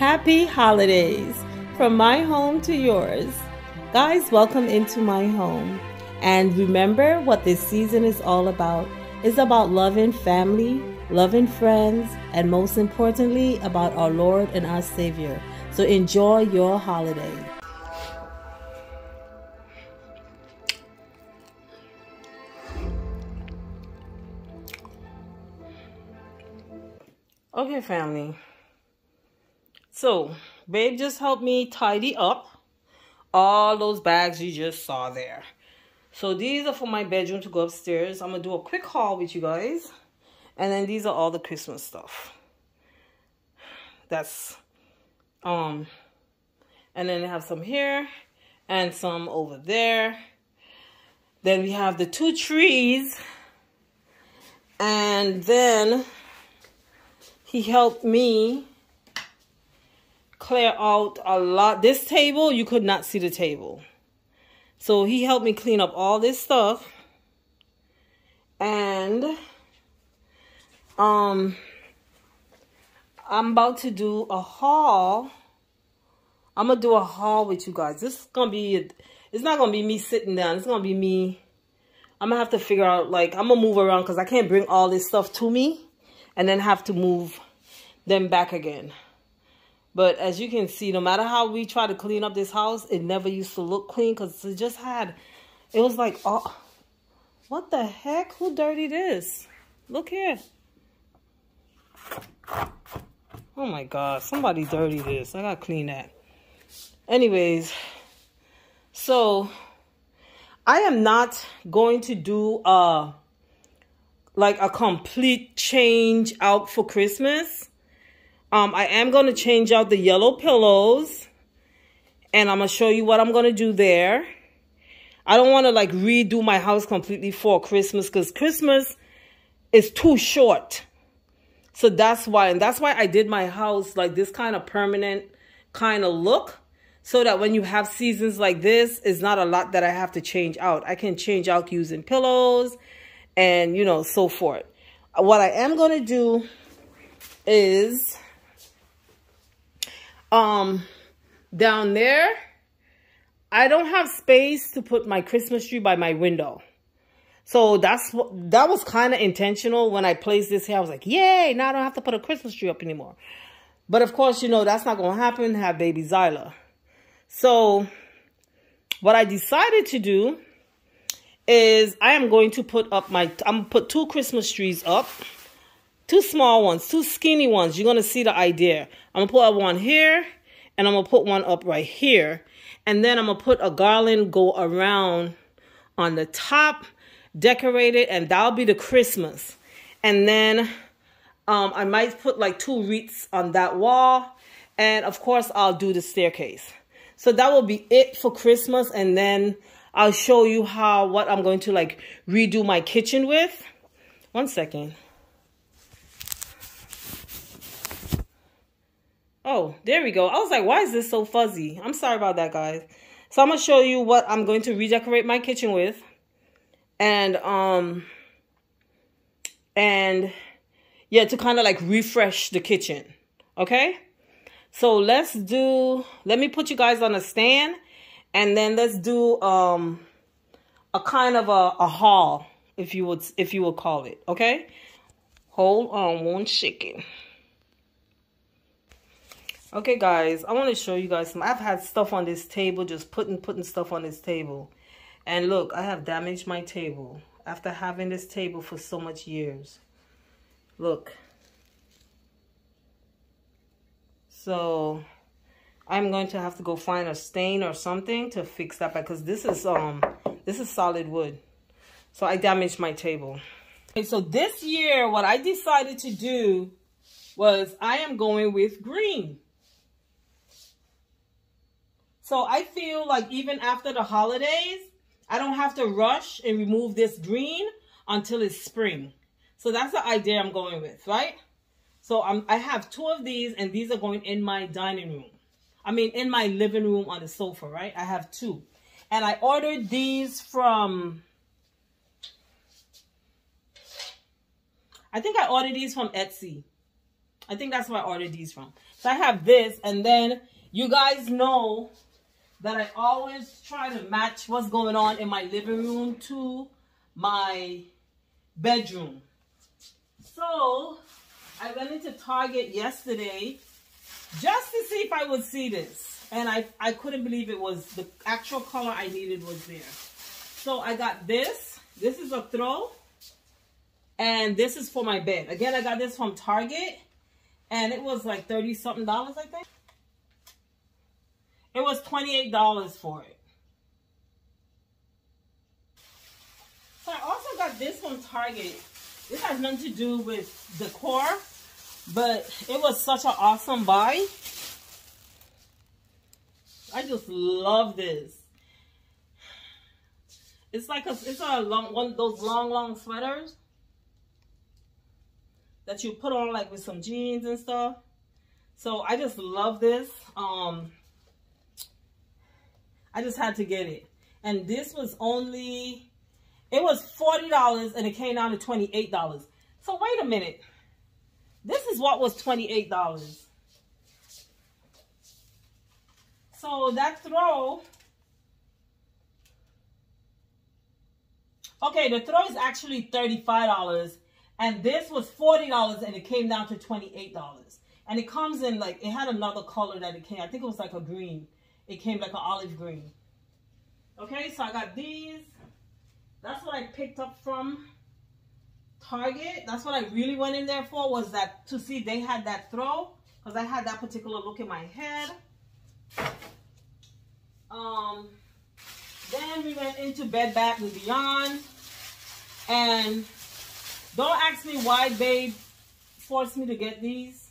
Happy holidays from my home to yours. Guys, welcome into my home. And remember what this season is all about. It's about loving family, loving friends, and most importantly, about our Lord and our Savior. So enjoy your holiday. Okay, family. So, babe just helped me tidy up all those bags you just saw there. So, these are for my bedroom to go upstairs. I'm going to do a quick haul with you guys. And then these are all the Christmas stuff. That's, um, and then they have some here and some over there. Then we have the two trees. And then he helped me clear out a lot. This table, you could not see the table. So he helped me clean up all this stuff. And um I'm about to do a haul. I'm gonna do a haul with you guys. This is gonna be it's not gonna be me sitting down. It's gonna be me. I'm gonna have to figure out like I'm gonna move around because I can't bring all this stuff to me and then have to move them back again. But as you can see, no matter how we try to clean up this house, it never used to look clean because it just had, it was like, oh, what the heck? Who dirty this? Look here. Oh my God, somebody dirty this. I gotta clean that. Anyways, so I am not going to do a like a complete change out for Christmas. Um, I am going to change out the yellow pillows. And I'm going to show you what I'm going to do there. I don't want to like redo my house completely for Christmas because Christmas is too short. So that's why, and that's why I did my house like this kind of permanent kind of look. So that when you have seasons like this, it's not a lot that I have to change out. I can change out using pillows and, you know, so forth. What I am going to do is um, down there, I don't have space to put my Christmas tree by my window. So that's what, that was kind of intentional when I placed this here. I was like, yay, now I don't have to put a Christmas tree up anymore. But of course, you know, that's not going to happen, have baby Zyla. So what I decided to do is I am going to put up my, I'm put two Christmas trees up. Two small ones, two skinny ones. You're going to see the idea. I'm going to put one here and I'm going to put one up right here. And then I'm going to put a garland go around on the top, decorate it, and that'll be the Christmas. And then um, I might put like two wreaths on that wall. And of course, I'll do the staircase. So that will be it for Christmas. And then I'll show you how, what I'm going to like redo my kitchen with. One second. Oh, there we go. I was like, why is this so fuzzy? I'm sorry about that, guys. So I'm going to show you what I'm going to redecorate my kitchen with. And, um, and, yeah, to kind of like refresh the kitchen. Okay? So let's do, let me put you guys on a stand. And then let's do, um, a kind of a, a haul, if you would, if you would call it. Okay? Hold on one second. Okay, guys, I want to show you guys some. I've had stuff on this table, just putting putting stuff on this table. And look, I have damaged my table after having this table for so much years. Look. So, I'm going to have to go find a stain or something to fix that because this is um this is solid wood. So I damaged my table. Okay, so this year what I decided to do was I am going with green. So I feel like even after the holidays, I don't have to rush and remove this green until it's spring. So that's the idea I'm going with, right? So I'm, I have two of these and these are going in my dining room. I mean, in my living room on the sofa, right? I have two. And I ordered these from, I think I ordered these from Etsy. I think that's where I ordered these from. So I have this, and then you guys know that I always try to match what's going on in my living room to my bedroom. So I went into Target yesterday just to see if I would see this. And I, I couldn't believe it was the actual color I needed was there. So I got this. This is a throw. And this is for my bed. Again, I got this from Target. And it was like 30 something dollars, I think. It was $28 for it. So I also got this from Target. This has nothing to do with decor, but it was such an awesome buy. I just love this. It's like a, it's a long one of those long, long sweaters that you put on like with some jeans and stuff. So I just love this. Um, I just had to get it. And this was only, it was $40 and it came down to $28. So wait a minute. This is what was $28. So that throw, okay, the throw is actually $35 and this was $40 and it came down to $28. And it comes in like, it had another color that it came, I think it was like a green. It came like an olive green. Okay, so I got these. That's what I picked up from Target. That's what I really went in there for was that to see they had that throw because I had that particular look in my head. Um, then we went into Bed Bath and Beyond. And don't ask me why Babe forced me to get these.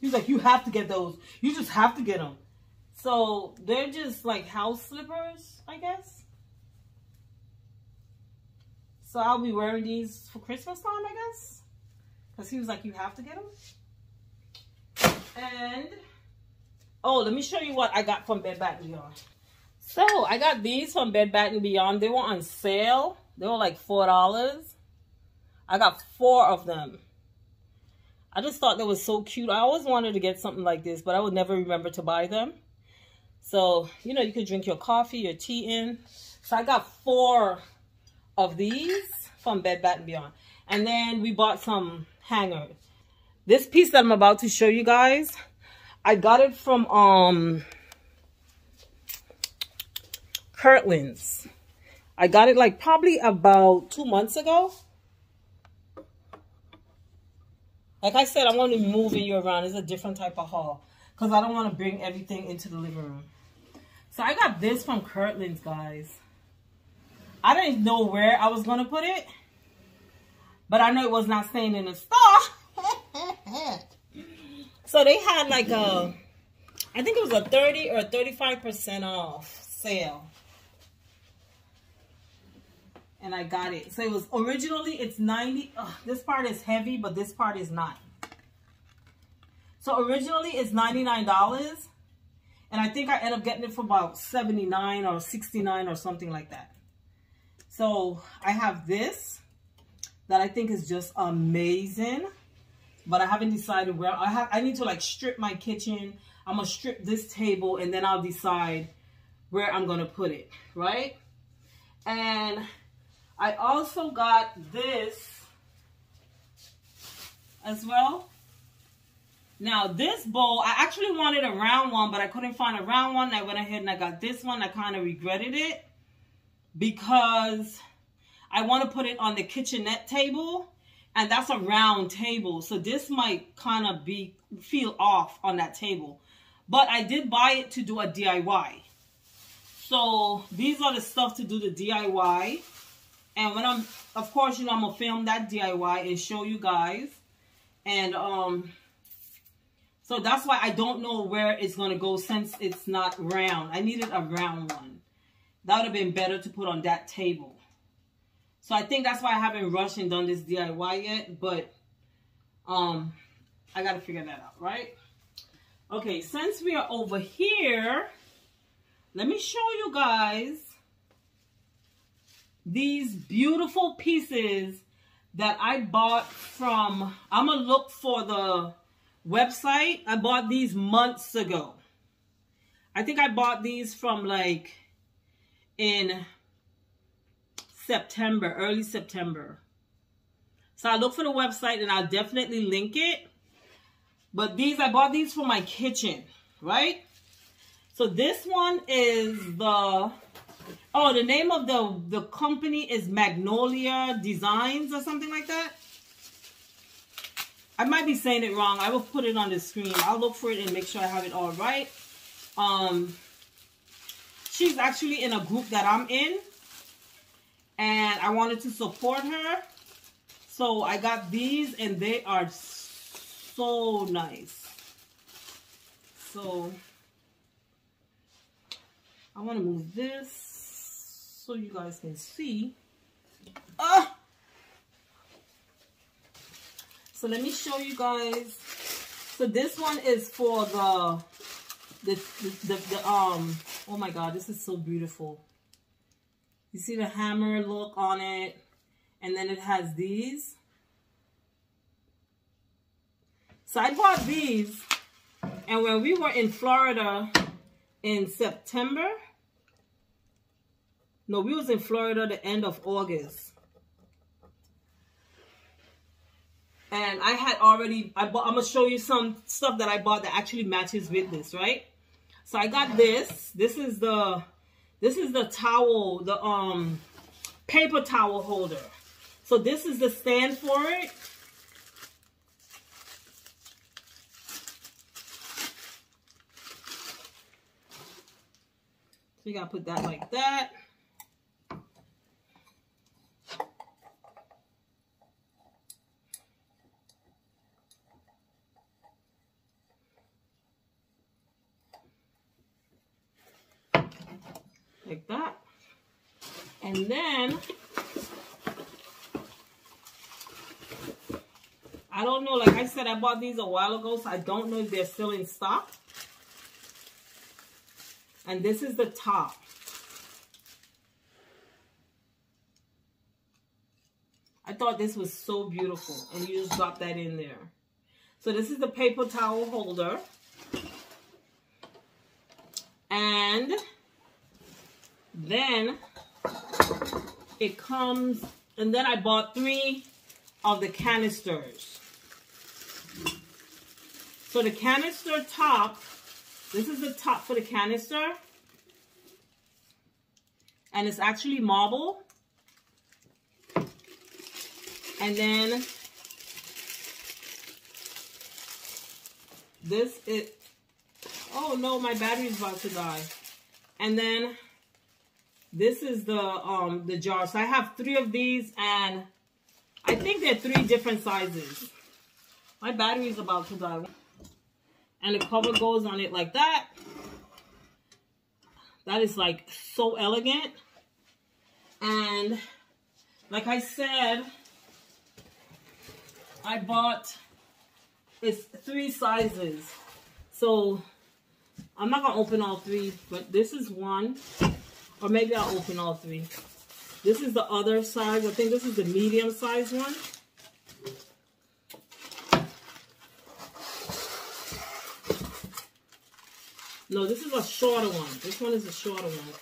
He's like, you have to get those. You just have to get them. So they're just like house slippers, I guess. So I'll be wearing these for Christmas time, I guess. Because he was like, you have to get them. And, oh, let me show you what I got from Bed Bath & Beyond. So I got these from Bed Bath & Beyond. They were on sale. They were like $4. I got four of them. I just thought they were so cute. I always wanted to get something like this, but I would never remember to buy them. So, you know, you could drink your coffee, your tea in. So I got four of these from Bed Bath & Beyond. And then we bought some hangers. This piece that I'm about to show you guys, I got it from um Kirkland's. I got it like probably about two months ago. Like I said, I'm going to be moving you around. It's a different type of haul. Because I don't want to bring everything into the living room. So I got this from Kirkland's, guys. I didn't know where I was going to put it. But I know it was not staying in the store. so they had like a, I think it was a 30 or 35% off sale. And I got it. So it was originally, it's 90. Ugh, this part is heavy, but this part is not. So originally it's $99. And I think I end up getting it for about 79 or 69 or something like that. So I have this that I think is just amazing. But I haven't decided where. I have. I need to like strip my kitchen. I'm going to strip this table and then I'll decide where I'm going to put it. Right? And I also got this as well. Now this bowl, I actually wanted a round one, but I couldn't find a round one. I went ahead and I got this one. I kind of regretted it because I want to put it on the kitchenette table and that's a round table. So this might kind of be feel off on that table. But I did buy it to do a DIY. So these are the stuff to do the DIY. And when I'm, of course, you know, I'm going to film that DIY and show you guys. And, um, so that's why I don't know where it's going to go since it's not round. I needed a round one. That would have been better to put on that table. So I think that's why I haven't rushed and done this DIY yet. But um, I got to figure that out, right? Okay, since we are over here, let me show you guys these beautiful pieces that I bought from, I'm going to look for the website. I bought these months ago. I think I bought these from like in September, early September. So I look for the website and I'll definitely link it. But these, I bought these for my kitchen, right? So this one is the, oh, the name of the, the company is Magnolia Designs or something like that. I might be saying it wrong. I will put it on the screen. I'll look for it and make sure I have it all right. Um, she's actually in a group that I'm in. And I wanted to support her. So I got these and they are so nice. So I want to move this so you guys can see. Ah! So let me show you guys. So this one is for the, the, the, the, the um, oh my God, this is so beautiful. You see the hammer look on it. And then it has these. So I bought these. And when we were in Florida in September, no, we was in Florida the end of August. And I had already, I bought, I'm going to show you some stuff that I bought that actually matches with this, right? So I got this. This is the, this is the towel, the um paper towel holder. So this is the stand for it. So you gotta put that like that. like that. And then, I don't know, like I said, I bought these a while ago, so I don't know if they're still in stock. And this is the top. I thought this was so beautiful. And you just drop that in there. So this is the paper towel holder. And then it comes, and then I bought three of the canisters. So the canister top, this is the top for the canister. And it's actually marble. And then this is, oh no, my battery's about to die. And then this is the um the jar. So I have three of these and I think they're three different sizes. My battery is about to die. And the cover goes on it like that. That is like so elegant. And like I said, I bought it's three sizes. So I'm not gonna open all three, but this is one. Or maybe I'll open all three. This is the other size. I think this is the medium size one. No, this is a shorter one. This one is a shorter one.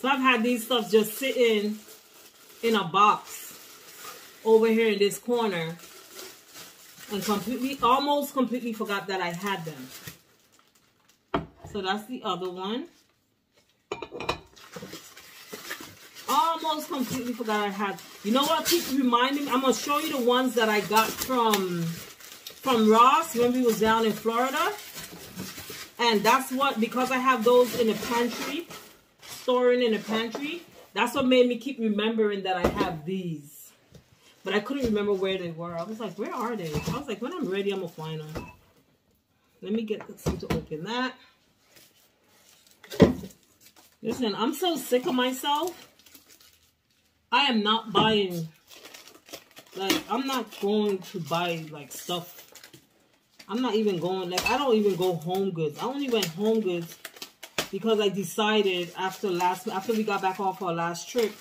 So I've had these stuff just sitting in a box over here in this corner and completely, almost completely forgot that I had them. So that's the other one. Almost completely forgot I had. You know what? Keep reminding me. I'm gonna show you the ones that I got from from Ross when we was down in Florida. And that's what because I have those in the pantry, storing in the pantry. That's what made me keep remembering that I have these. But I couldn't remember where they were. I was like, where are they? I was like, when I'm ready, I'm going to find them. Let me get some to open that. Listen, I'm so sick of myself. I am not buying, like, I'm not going to buy, like, stuff. I'm not even going, like, I don't even go home goods. I only went home goods because I decided after last, after we got back off our last trip,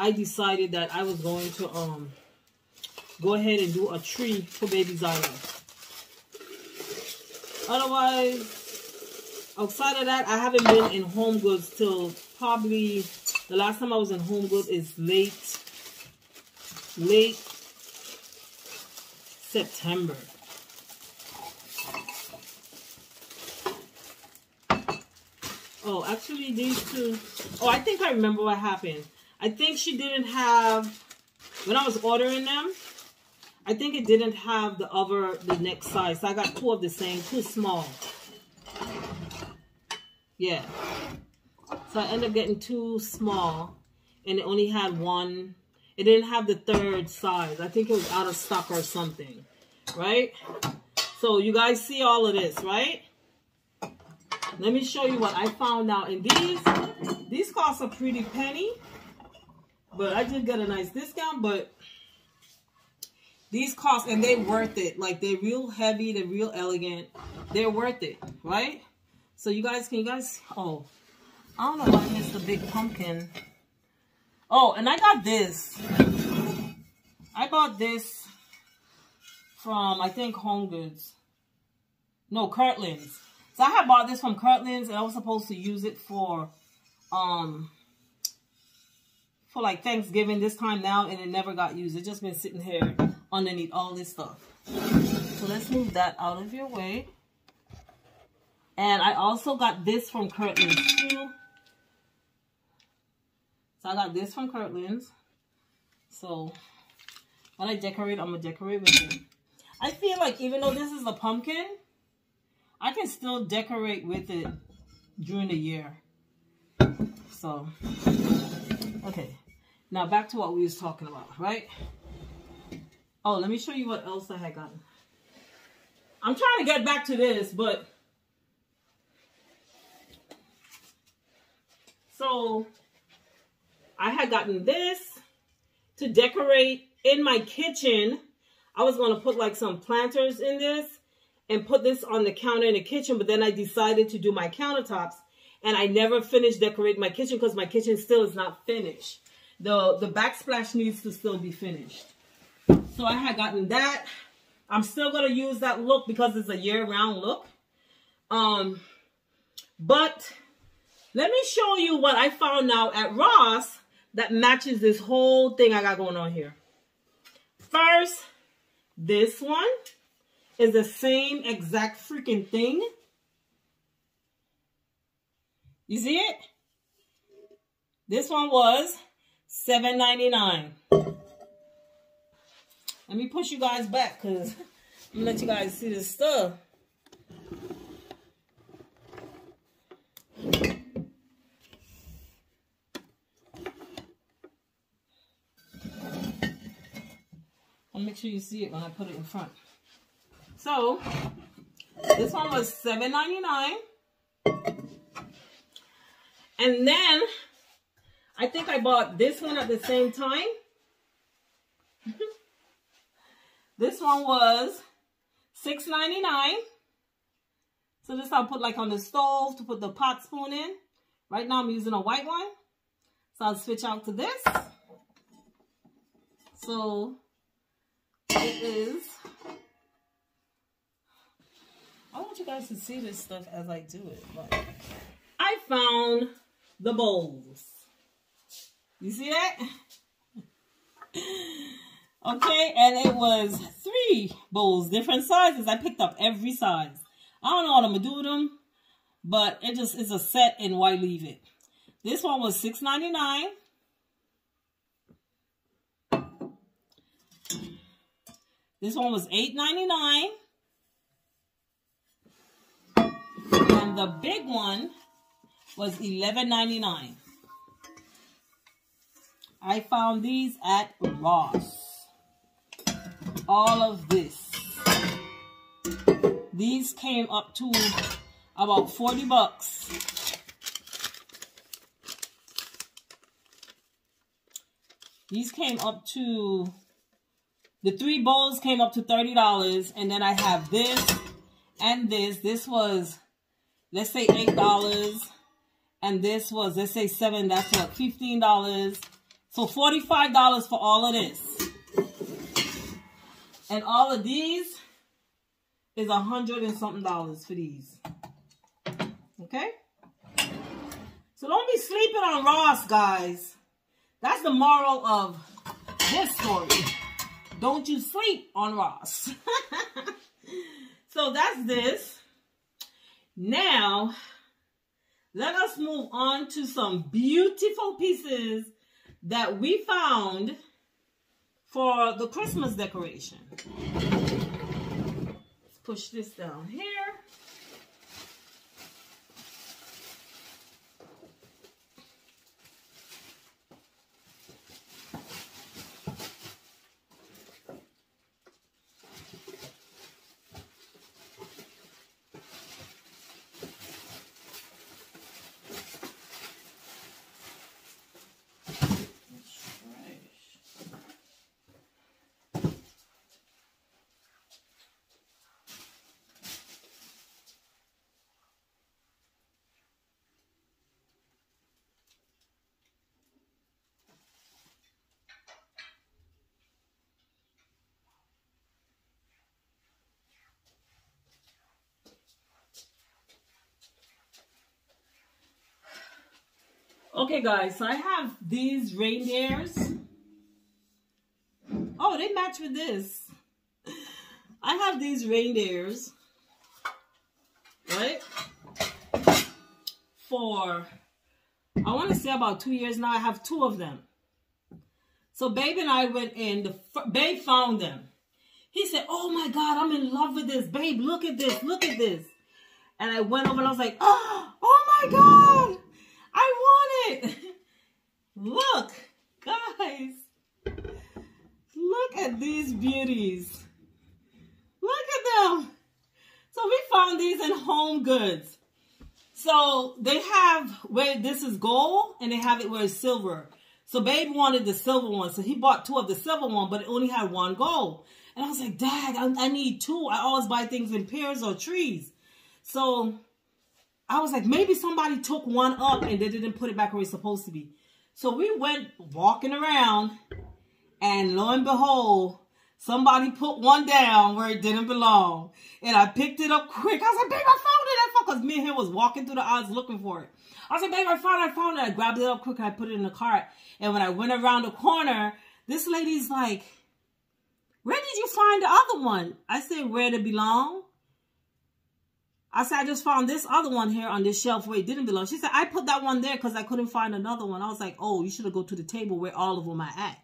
I decided that I was going to, um, go ahead and do a tree for baby Island. Otherwise, outside of that, I haven't been in home goods till probably the last time I was in home goods is late, late September. Oh, actually these two, oh, I think I remember what happened. I think she didn't have, when I was ordering them, I think it didn't have the other, the next size. So I got two of the same, too small. Yeah. So I ended up getting two small. And it only had one. It didn't have the third size. I think it was out of stock or something. Right? So you guys see all of this, right? Let me show you what I found now. And these, these cost a pretty penny. But I did get a nice discount. But these cost, and they're worth it. Like, they're real heavy. They're real elegant. They're worth it, right? So, you guys, can you guys... Oh, I don't know why I missed the big pumpkin. Oh, and I got this. I bought this from, I think, Home Goods. No, Kirkland's. So, I had bought this from Kirkland's, and I was supposed to use it for, um, for like Thanksgiving this time now, and it never got used. It just been sitting here underneath all this stuff. So let's move that out of your way. And I also got this from Kirkland's too. So I got this from Kirkland's. So when I decorate, I'm going to decorate with it. I feel like even though this is a pumpkin, I can still decorate with it during the year. So, okay. Now back to what we was talking about, right? Oh, let me show you what else I had gotten. I'm trying to get back to this, but... So, I had gotten this to decorate in my kitchen. I was going to put like some planters in this and put this on the counter in the kitchen, but then I decided to do my countertops and I never finished decorating my kitchen because my kitchen still is not finished. The, the backsplash needs to still be finished. So I had gotten that. I'm still going to use that look because it's a year-round look. Um, but let me show you what I found now at Ross that matches this whole thing I got going on here. First, this one is the same exact freaking thing. You see it? This one was $7.99. Let me push you guys back because I'm gonna let you guys see this stuff. I'll make sure you see it when I put it in front. So, this one was $7.99. And then, I think I bought this one at the same time. This one was $6.99. So this I'll put like on the stove to put the pot spoon in. Right now I'm using a white one. So I'll switch out to this. So it is. I want you guys to see this stuff as I do it. But I found the bowls. You see that? Okay, and it was three bowls, different sizes. I picked up every size. I don't know what I'm going to do with them, but it just is a set and why leave it. This one was six ninety nine. This one was eight ninety nine, And the big one was eleven ninety nine. I found these at Ross all of this. These came up to about 40 bucks. These came up to, the three bowls came up to $30. And then I have this and this. This was, let's say $8. And this was, let's say 7 That's what, $15. So $45 for all of this. And all of these is a hundred and something dollars for these. Okay? So don't be sleeping on Ross, guys. That's the moral of this story. Don't you sleep on Ross. so that's this. Now, let us move on to some beautiful pieces that we found for the Christmas decoration. Let's push this down here. Okay, guys, so I have these reindeers. Oh, they match with this. I have these reindeers, right? For, I want to say about two years now. I have two of them. So Babe and I went in. The Babe found them. He said, oh my God, I'm in love with this. Babe, look at this. Look at this. And I went over and I was like, oh, oh my God. Look, guys. Look at these beauties. Look at them. So we found these in Home Goods. So they have where this is gold and they have it where it's silver. So Babe wanted the silver one. So he bought two of the silver one, but it only had one gold. And I was like, Dad, I, I need two. I always buy things in pairs or trees. So I was like, maybe somebody took one up and they didn't put it back where it's supposed to be. So we went walking around and lo and behold, somebody put one down where it didn't belong. And I picked it up quick. I was like, babe, I found it. I because me and him was walking through the aisles looking for it. I was like, babe, I found it. I found it. I grabbed it up quick I put it in the cart. And when I went around the corner, this lady's like, where did you find the other one? I said, where it belong? I said, I just found this other one here on this shelf where it didn't belong. She said, I put that one there because I couldn't find another one. I was like, oh, you should have go to the table where all of them are at.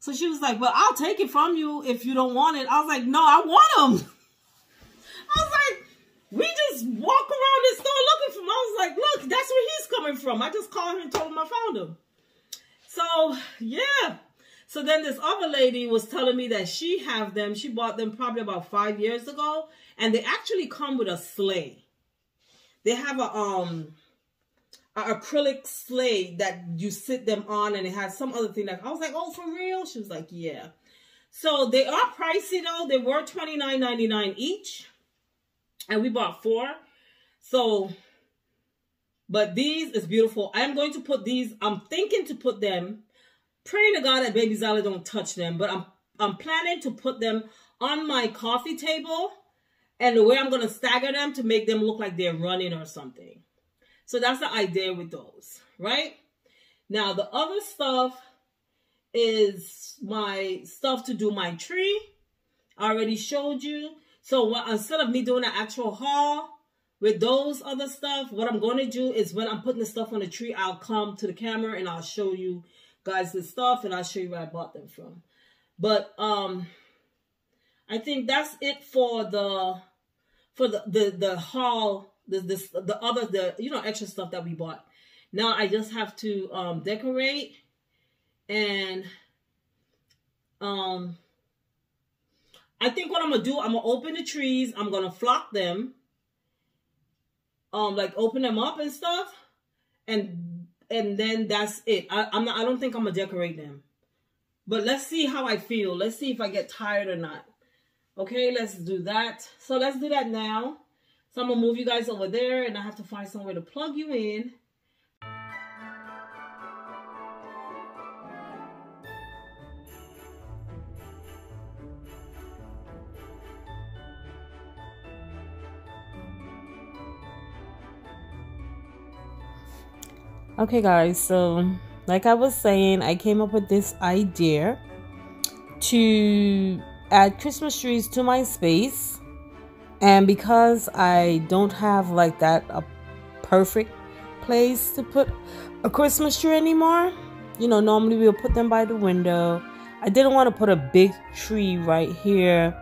So she was like, well, I'll take it from you if you don't want it. I was like, no, I want them. I was like, we just walk around this store looking for them. I was like, look, that's where he's coming from. I just called him and told him I found him. So, yeah. So then this other lady was telling me that she have them. She bought them probably about five years ago. And they actually come with a sleigh. They have a um a acrylic sleigh that you sit them on and it has some other thing that I was like, oh, for real? She was like, yeah. So they are pricey though. They were $29.99 each. And we bought four. So, but these is beautiful. I'm going to put these, I'm thinking to put them, praying to God that Baby Zala don't touch them, but I'm I'm planning to put them on my coffee table and the way I'm going to stagger them to make them look like they're running or something. So that's the idea with those, right? Now, the other stuff is my stuff to do my tree. I already showed you. So what, instead of me doing an actual haul with those other stuff, what I'm going to do is when I'm putting the stuff on the tree, I'll come to the camera and I'll show you guys the stuff and I'll show you where I bought them from. But um, I think that's it for the for the the the haul, the this the other the you know extra stuff that we bought. Now I just have to um, decorate and um I think what I'm gonna do, I'm gonna open the trees, I'm gonna flock them, um, like open them up and stuff, and and then that's it. I, I'm not I don't think I'm gonna decorate them. But let's see how I feel. Let's see if I get tired or not. Okay, let's do that. So let's do that now. So I'm to move you guys over there and I have to find somewhere to plug you in. Okay guys, so like I was saying, I came up with this idea to add Christmas trees to my space and because I don't have like that a perfect place to put a Christmas tree anymore, you know, normally we'll put them by the window. I didn't want to put a big tree right here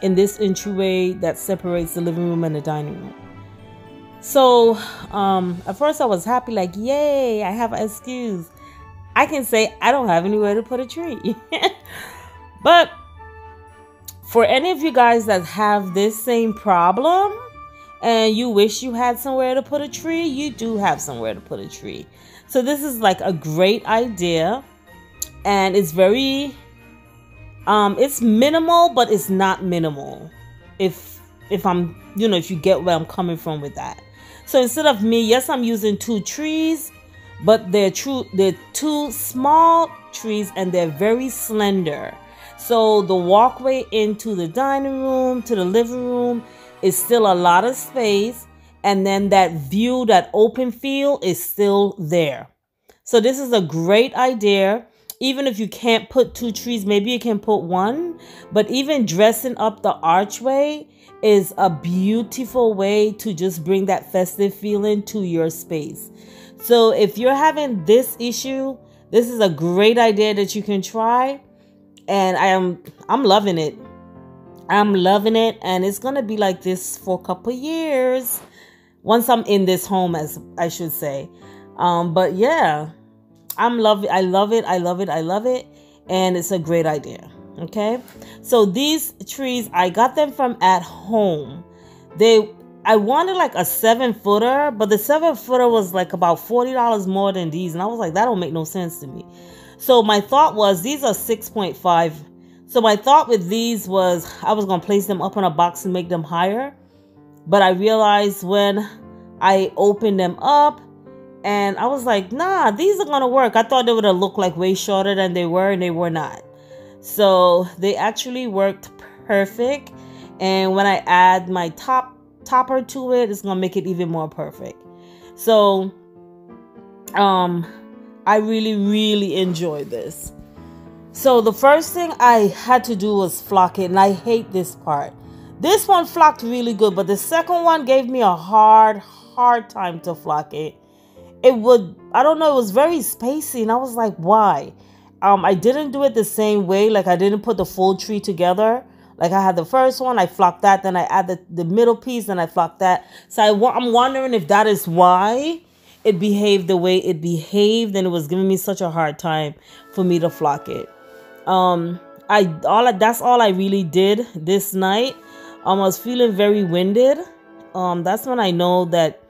in this entryway that separates the living room and the dining room. So, um, at first I was happy, like, yay, I have an excuse. I can say I don't have anywhere to put a tree. but for any of you guys that have this same problem and you wish you had somewhere to put a tree, you do have somewhere to put a tree. So this is like a great idea and it's very um it's minimal but it's not minimal. If if I'm, you know, if you get where I'm coming from with that. So instead of me, yes, I'm using two trees, but they're true they're two small trees and they're very slender. So the walkway into the dining room, to the living room is still a lot of space. And then that view, that open field is still there. So this is a great idea. Even if you can't put two trees, maybe you can put one. But even dressing up the archway is a beautiful way to just bring that festive feeling to your space. So if you're having this issue, this is a great idea that you can try and I am I'm loving it. I'm loving it and it's going to be like this for a couple years once I'm in this home as I should say. Um but yeah, I'm love I love it. I love it. I love it and it's a great idea. Okay? So these trees I got them from at home. They I wanted like a seven footer, but the seven footer was like about $40 more than these. And I was like, that don't make no sense to me. So my thought was these are 6.5. So my thought with these was I was to place them up on a box and make them higher. But I realized when I opened them up and I was like, nah, these are going to work. I thought they would have looked like way shorter than they were and they were not. So they actually worked perfect. And when I add my top topper to it, it's to make it even more perfect. So um I really, really enjoyed this. So the first thing I had to do was flock it, and I hate this part. This one flocked really good, but the second one gave me a hard, hard time to flock it. It would, I don't know, it was very spacey, and I was like, why? Um, I didn't do it the same way, like I didn't put the full tree together. Like I had the first one, I flocked that, then I added the, the middle piece, then I flocked that. So I, I'm wondering if that is why it behaved the way it behaved and it was giving me such a hard time for me to flock it um i all that's all i really did this night um, i was feeling very winded um that's when i know that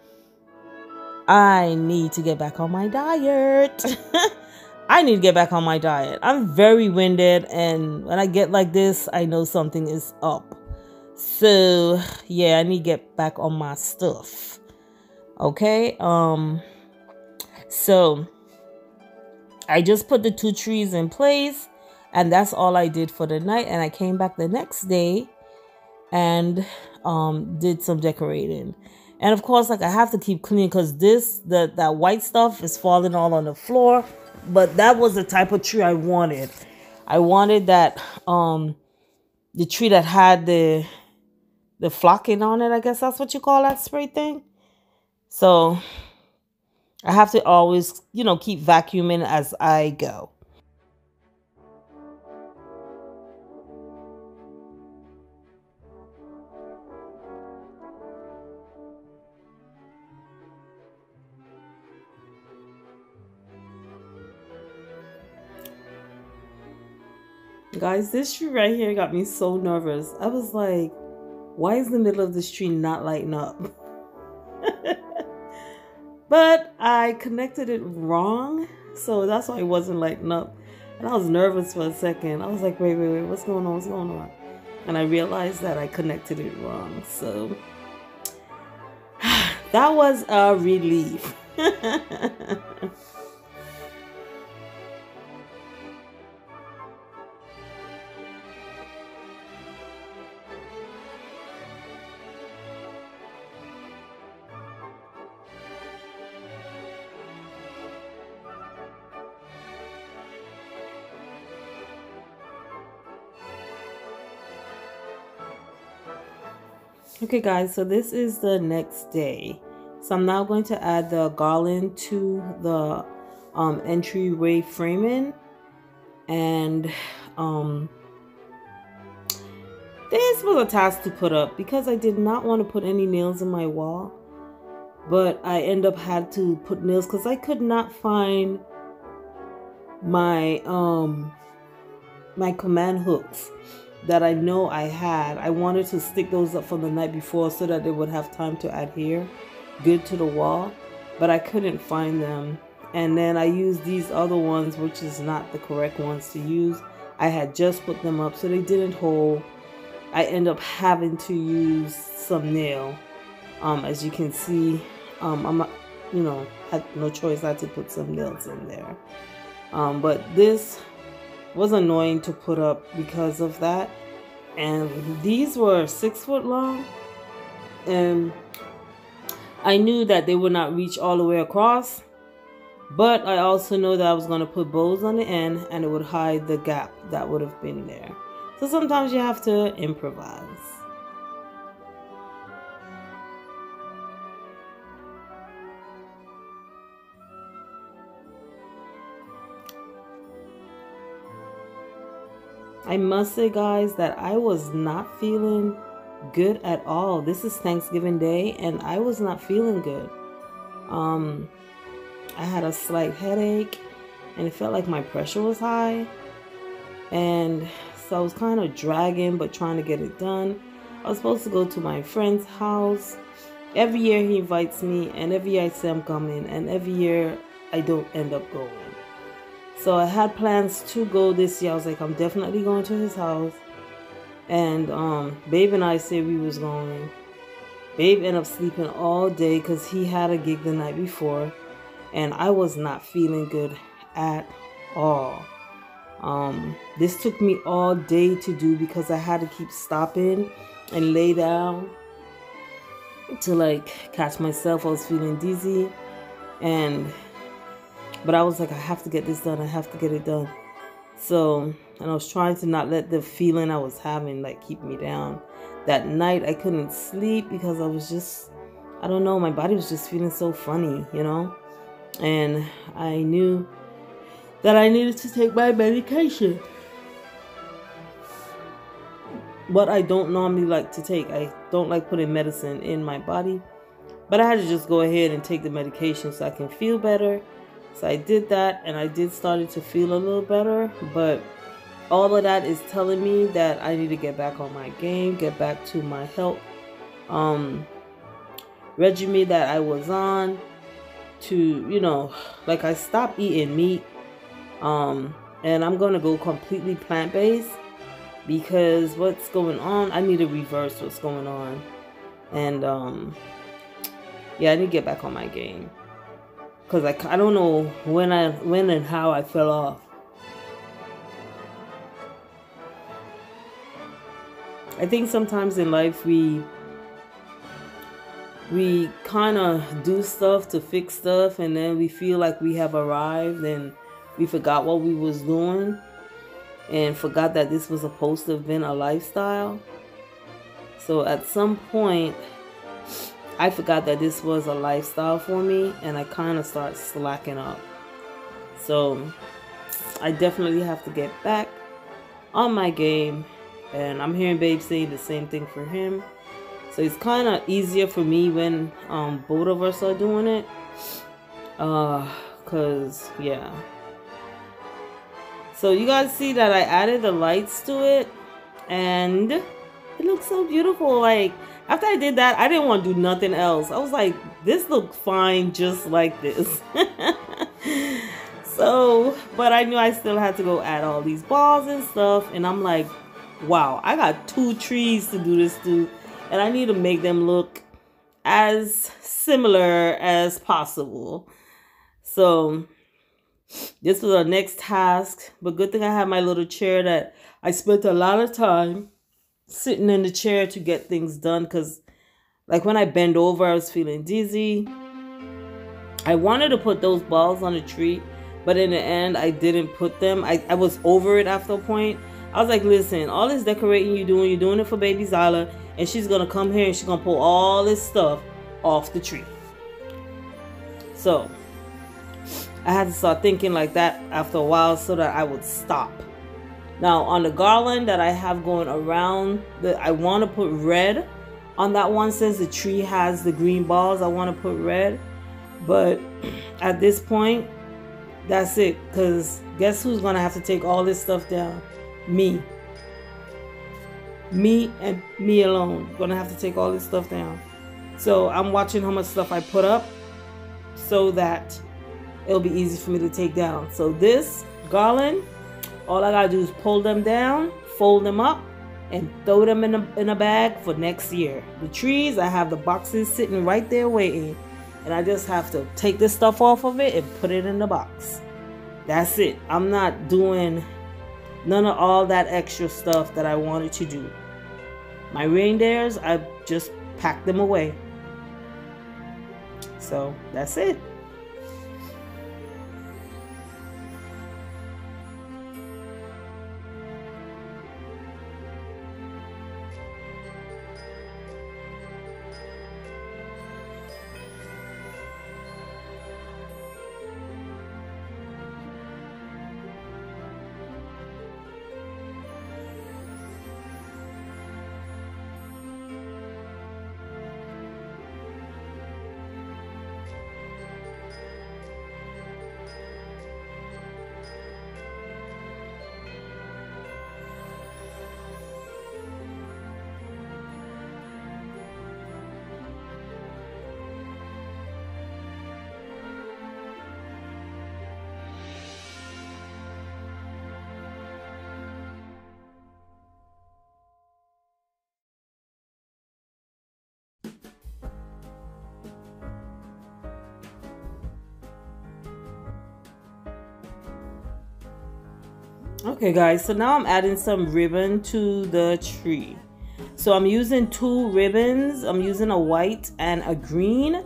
i need to get back on my diet i need to get back on my diet. I'm very winded and when i get like this i know something is up. So yeah i need to get back on my stuff. Okay um so i just put the two trees in place and that's all i did for the night and i came back the next day and um did some decorating. And of course like i have to keep cleaning because this the that white stuff is falling all on the floor but that was the type of tree i wanted i wanted that um the tree that had the the flocking on it i guess that's what you call that spray thing so I have to always, you know, keep vacuuming as I go. Guys, this tree right here got me so nervous. I was like, why is the middle of this tree not lighting up? But I connected it wrong, so that's why it wasn't lighting up. And I was nervous for a second. I was like, wait, wait, wait, what's going on? What's going on? and I realized that I connected it wrong. So that was a relief. Okay guys, so this is the next day. So I'm now going to add the garland to the um, entryway framing. And um, this was a task to put up because I did not want to put any nails in my wall. But I end up had to put nails because I could not find my um my command hooks that I know I had. I wanted to stick those up from the night before so that they would have time to adhere good to the wall, but I couldn't find them. And then I used these other ones, which is not the correct ones to use. I had just put them up so they didn't hold. I end up having to use some nail. Um, as you can see, um, I'm, you know, had no choice. I had to put some nails in there. Um, but this was annoying to put up because of that. And these were six foot long. And I knew that they would not reach all the way across. But I also know that I was going to put bows on the end and it would hide the gap that would have been there. So sometimes you have to improvise. I must say, guys, that I was not feeling good at all. This is Thanksgiving Day, and I was not feeling good. Um, I had a slight headache, and it felt like my pressure was high. And so I was kind of dragging, but trying to get it done. I was supposed to go to my friend's house. Every year he invites me, and every year I say I'm coming, and every year I don't end up going. So I had plans to go this year. I was like, I'm definitely going to his house. And um, Babe and I said we was going. Babe ended up sleeping all day because he had a gig the night before. And I was not feeling good at all. Um, this took me all day to do because I had to keep stopping and lay down to like catch myself. I was feeling dizzy and but I was like, I have to get this done. I have to get it done. So, and I was trying to not let the feeling I was having like keep me down. That night I couldn't sleep because I was just, I don't know, my body was just feeling so funny, you know? And I knew that I needed to take my medication. What I don't normally like to take. I don't like putting medicine in my body. But I had to just go ahead and take the medication so I can feel better so I did that and I did started to feel a little better, but all of that is telling me that I need to get back on my game, get back to my health um regimen that I was on to, you know, like I stopped eating meat. Um and I'm going to go completely plant-based because what's going on, I need to reverse what's going on. And um yeah, I need to get back on my game because I, I don't know when I when and how I fell off. I think sometimes in life we we kind of do stuff to fix stuff and then we feel like we have arrived and we forgot what we was doing and forgot that this was supposed to have been a lifestyle. So at some point I forgot that this was a lifestyle for me and I kind of start slacking up. So I definitely have to get back on my game. And I'm hearing Babe say the same thing for him. So it's kind of easier for me when um, both of us are doing it. Uh, Cause, yeah. So you guys see that I added the lights to it. And it looks so beautiful. Like, after I did that, I didn't want to do nothing else. I was like, this looks fine just like this. so, but I knew I still had to go add all these balls and stuff. And I'm like, wow, I got two trees to do this to, and I need to make them look as similar as possible. So this was our next task, but good thing I have my little chair that I spent a lot of time sitting in the chair to get things done because like when I bend over, I was feeling dizzy. I wanted to put those balls on the tree, but in the end, I didn't put them. I, I was over it after a point. I was like, listen, all this decorating you doing, you're doing it for baby Zyla, and she's gonna come here and she's gonna pull all this stuff off the tree. So I had to start thinking like that after a while so that I would stop. Now on the garland that I have going around, the I want to put red on that one since the tree has the green balls. I want to put red, but at this point, that's it. Cause guess who's gonna have to take all this stuff down? Me. Me and me alone. Gonna have to take all this stuff down. So I'm watching how much stuff I put up so that it'll be easy for me to take down. So this garland, all I gotta do is pull them down, fold them up, and throw them in a, in a bag for next year. The trees, I have the boxes sitting right there waiting. And I just have to take this stuff off of it and put it in the box. That's it. I'm not doing none of all that extra stuff that I wanted to do. My reindeers, I just packed them away. So that's it. Okay guys, so now I'm adding some ribbon to the tree. So I'm using two ribbons. I'm using a white and a green.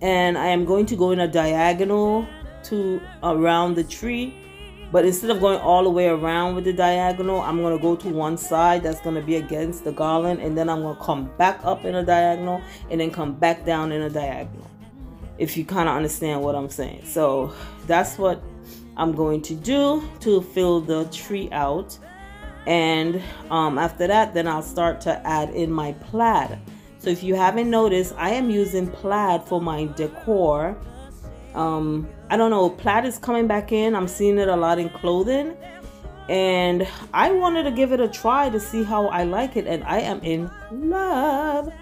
And I am going to go in a diagonal to around the tree. But instead of going all the way around with the diagonal, I'm going to go to one side that's going to be against the garland. And then I'm going to come back up in a diagonal and then come back down in a diagonal. If you kind of understand what I'm saying. So that's what I'm going to do to fill the tree out. And um, after that, then I'll start to add in my plaid. So if you haven't noticed, I am using plaid for my decor. Um, I don't know, plaid is coming back in. I'm seeing it a lot in clothing. And I wanted to give it a try to see how I like it. And I am in love.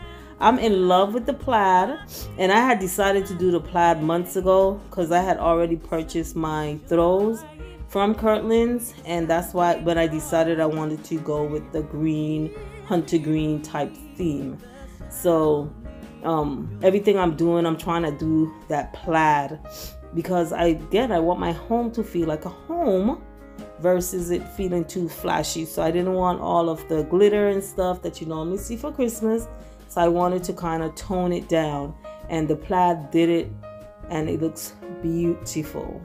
I'm in love with the plaid and I had decided to do the plaid months ago because I had already purchased my throws from Kirkland's and that's why when I decided I wanted to go with the green hunter green type theme. So um, everything I'm doing I'm trying to do that plaid because I again I want my home to feel like a home versus it feeling too flashy. So I didn't want all of the glitter and stuff that you normally see for Christmas so I wanted to kind of tone it down and the plaid did it and it looks beautiful.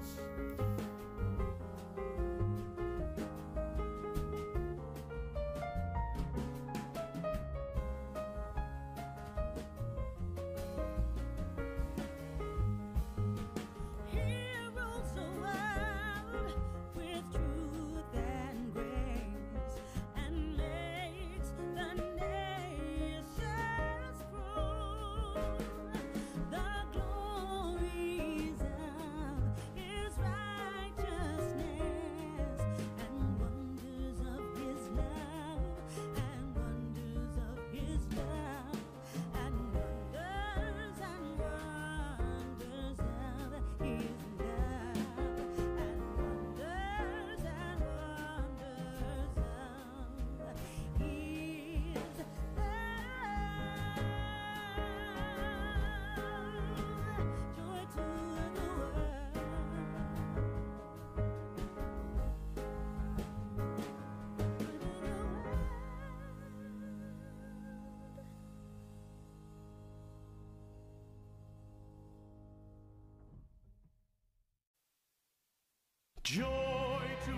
Joy to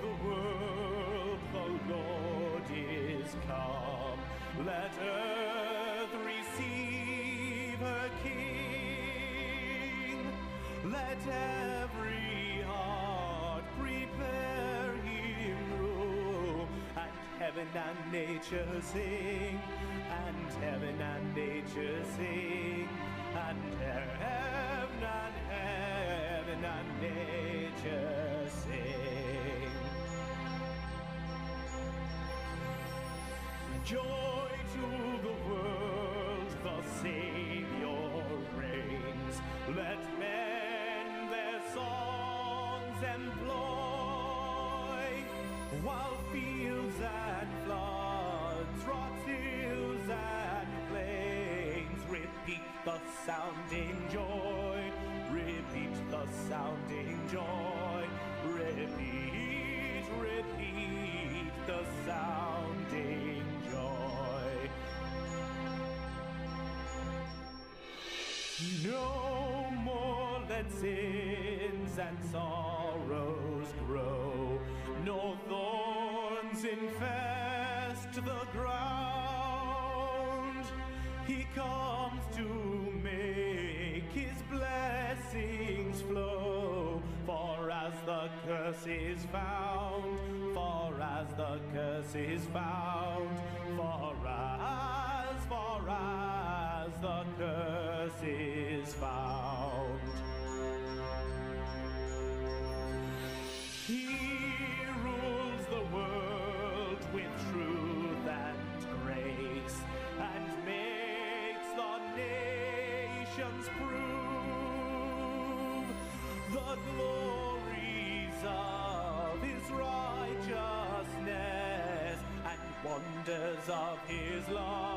the world, the Lord is come. Let earth receive her King. Let every heart prepare him room. And heaven and nature sing. And heaven and nature sing. And heaven and heaven and nature Joy to the world, the Savior reigns. Let men their songs employ, while fields and floods, rocks, hills and plains repeat the sounding joy. Repeat the sounding joy. Repeat, repeat the sounding No more let sins and sorrows grow, nor thorns infest the ground. He comes to make his blessings flow. For as the curse is found, for as the curse is found, for as, for as the curse is found. He rules the world with truth and grace and makes the nations prove the glories of his righteousness and wonders of his love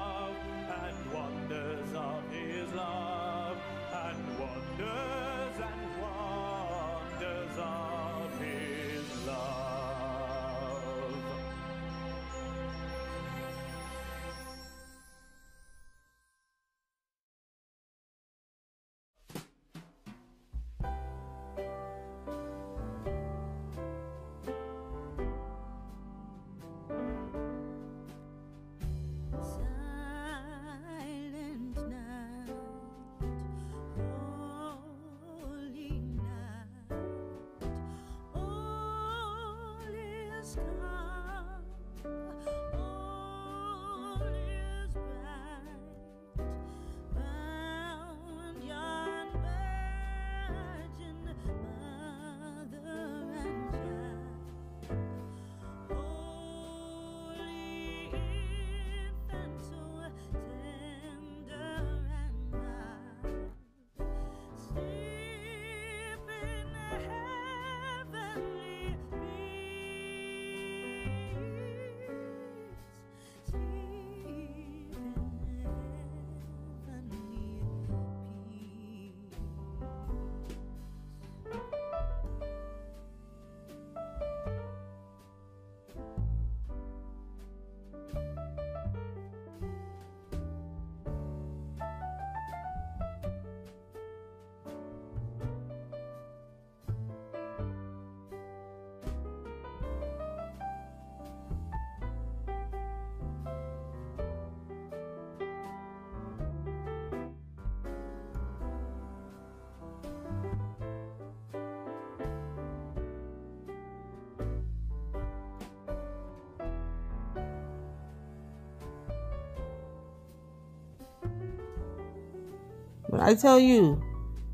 When I tell you,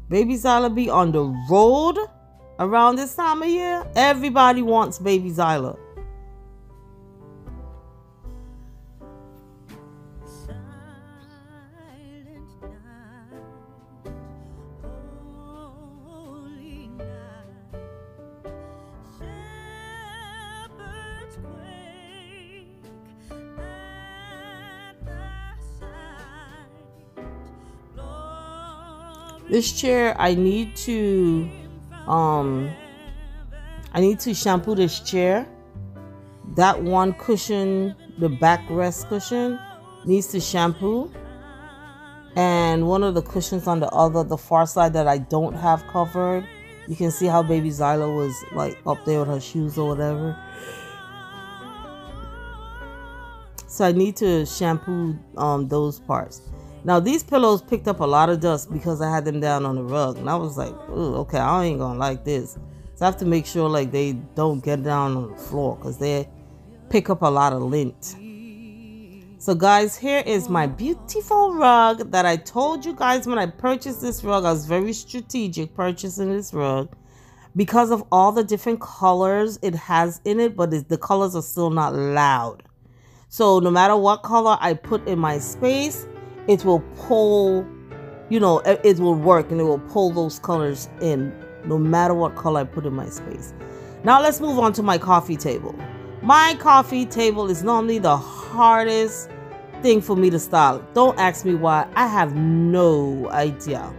Baby Zyla be on the road around this time of year, everybody wants Baby Zyla. This chair, I need to, um, I need to shampoo this chair. That one cushion, the backrest cushion, needs to shampoo. And one of the cushions on the other, the far side that I don't have covered, You can see how baby Zyla was like up there with her shoes or whatever. So I need to shampoo um, those parts. Now these pillows picked up a lot of dust because I had them down on the rug. And I was like, Ooh, okay, I ain't gonna like this. So I have to make sure like they don't get down on the floor because they pick up a lot of lint. So guys, here is my beautiful rug that I told you guys when I purchased this rug. I was very strategic purchasing this rug because of all the different colors it has in it, but the colors are still not loud. So no matter what color I put in my space, it will pull, you know, it, will work and it will pull those colors in no matter what color I put in my space. Now let's move on to my coffee table. My coffee table is normally the hardest thing for me to style. Don't ask me why. I have no idea.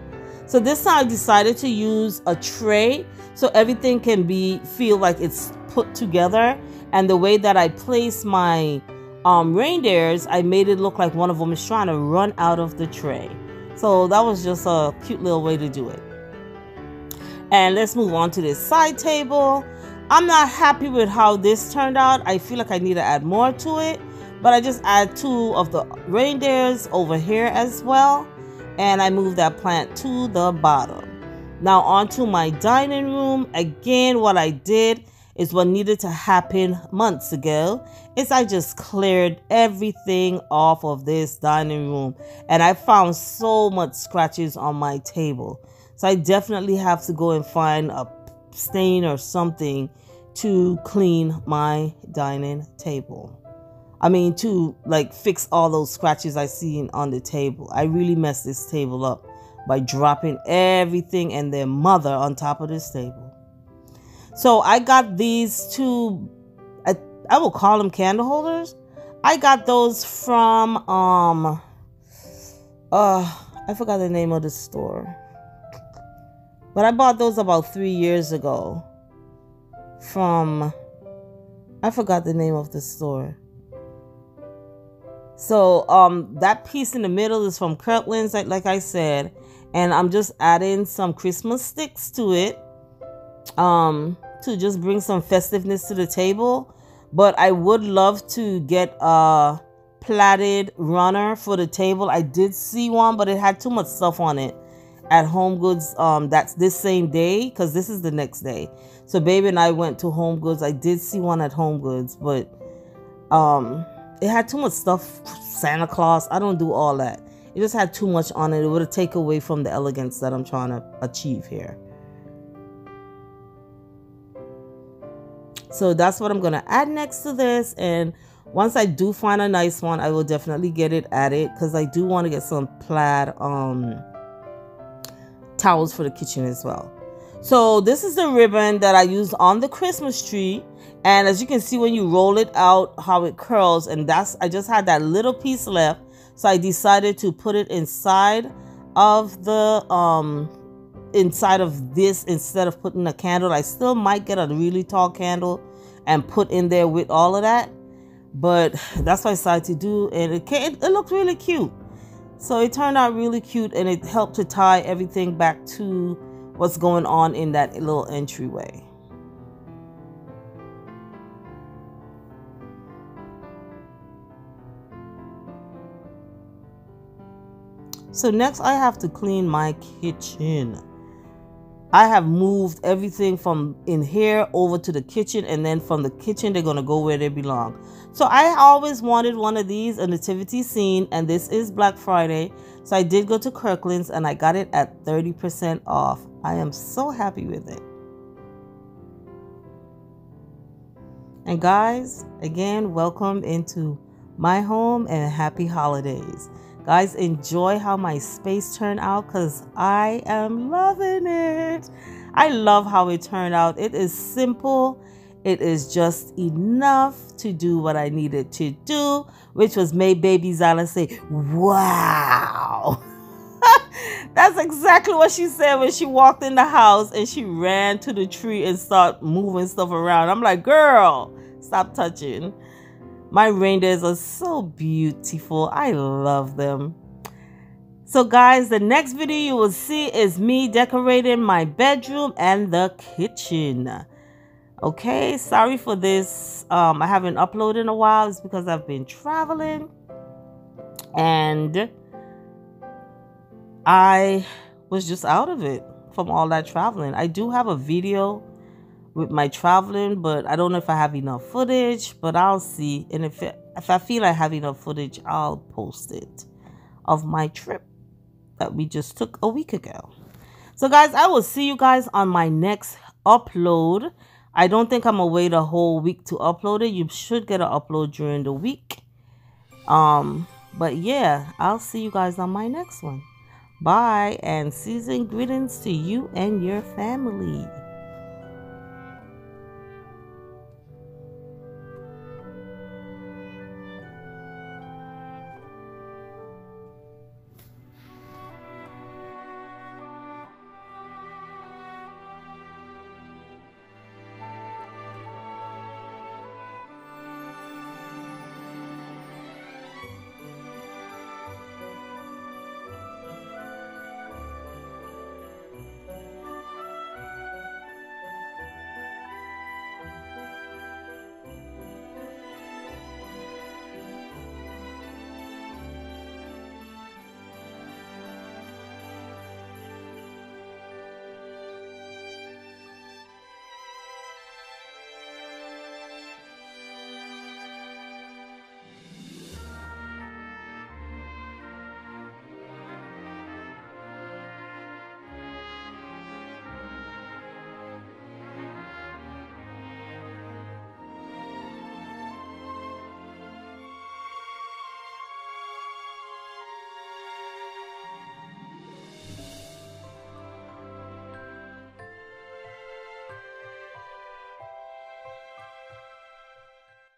So this time I decided to use a tray so everything can be feel like it's put together. And the way that I place my um, reindeers, I made it look like one of them is trying to run out of the tray. So that was just a cute little way to do it. And let's move on to this side table. I'm not happy with how this turned out. I feel like I need to add more to it. But I just add two of the reindeers over here as well. And I move that plant to the bottom. Now onto my dining room. Again, what I did is what needed to happen months ago is I just cleared everything off of this dining room and I found so much scratches on my table. So I definitely have to go and find a stain or something to clean my dining table. I mean, to like fix all those scratches I seen on the table. I really messed this table up by dropping everything and their mother on top of this table. So I got these two, I, I will call them candle holders. I got those from, um, uh, I forgot the name of the store. But I bought those about three years ago from, I forgot the name of the store. So um, that piece in the middle is from Kirkland's, like, like I said. And I'm just adding some Christmas sticks to it um, to just bring some festiveness to the table. But I would love to get a plaited runner for the table. I did see one, but it had too much stuff on it at Home Goods. Um, that's this same day because this is the next day. So baby and I went to Home Goods. I did see one at Home Goods, but um, it had too much stuff. Santa Claus. I don't do all that. It just had too much on it. It would have taken away from the elegance that I'm trying to achieve here. So that's what I'm going to add next to this. And once I do find a nice one, I will definitely get it added because I do want to get some plaid um, towels for the kitchen as well. So this is the ribbon that I used on the Christmas tree. And as you can see when you roll it out, how it curls. And that's, I just had that little piece left. So I decided to put it inside of the, um, inside of this instead of putting a candle. I still might get a really tall candle and put in there with all of that. But that's what I decided to do. And it, it, it looked really cute. So it turned out really cute and it helped to tie everything back to what's going on in that little entryway. So next I have to clean my kitchen. I have moved everything from in here over to the kitchen and then from the kitchen they're going to go where they belong. So I always wanted one of these, a nativity scene, and this is Black Friday. So I did go to Kirkland's and I got it at 30% off. I am so happy with it. And guys, again, welcome into my home and happy holidays. Guys, enjoy how my space turned out because I am loving it. I love how it turned out. It is simple. It is just enough to do what I needed to do, which was make baby Zyla say, wow. That's exactly what she said when she walked in the house and she ran to the tree and started moving stuff around. I'm like, girl, stop touching. My reindeers are so beautiful. I love them. So guys, the next video you will see is me decorating my bedroom and the kitchen. Okay, sorry for this. Um, I haven't uploaded in a while. It's because I've been traveling. And I was just out of it from all that traveling. I do have a video with my traveling, but I don't know if I have enough footage, but I'll see. And if it, if I feel I have enough footage, I'll post it of my trip that we just took a week ago. So guys, I will see you guys on my next upload. I don't think I'm gonna wait a whole week to upload it. You should get an upload during the week. Um, but yeah, I'll see you guys on my next one. Bye and season greetings to you and your family.